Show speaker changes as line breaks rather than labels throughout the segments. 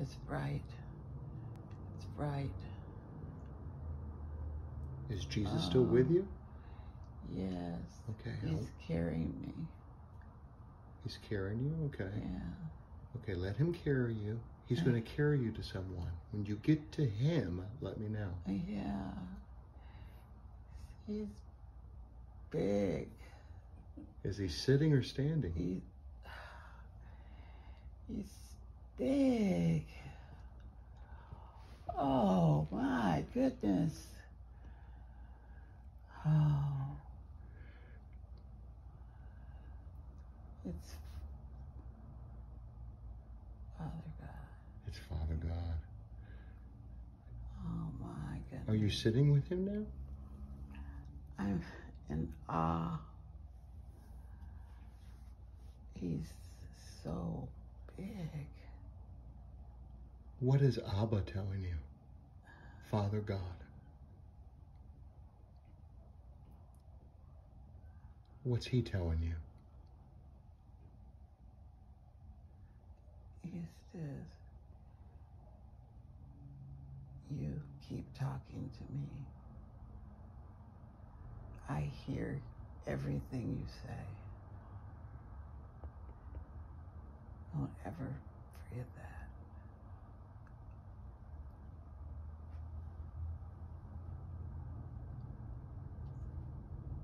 It's bright. It's bright.
Is Jesus still with um, you?
Yes.
Okay.
He's
I'll-
carrying me.
He's carrying you? Okay.
Yeah.
Okay, let him carry you. He's going to carry you to someone. When you get to him, let me know.
Yeah. He's big.
Is he sitting or standing?
He, he's big. Oh my goodness. Oh. It's Father God.
It's Father God.
Oh my goodness.
Are you sitting with him now?
I'm in awe. He's so big.
What is Abba telling you? Father God. What's he telling you?
He says, You keep talking to me. I hear everything you say.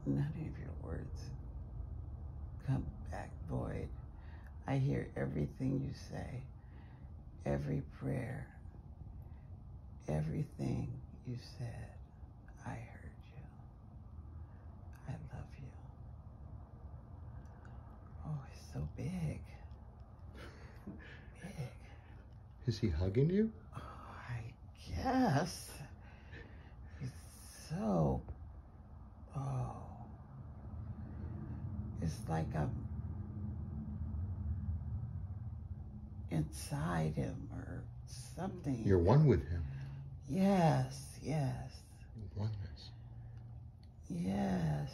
None of your words come back void. I hear everything you say, every prayer, everything you said. I heard you. I love you. Oh, he's so big. Big.
Is he hugging you?
Oh, I guess. He's so. Oh. It's like I'm inside him or something.
You're one with him.
Yes, yes,
Oneness.
yes.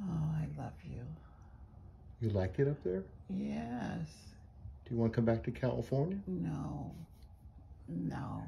Oh, I love you.
You like it up there?
Yes.
Do you want to come back to California?
No. No.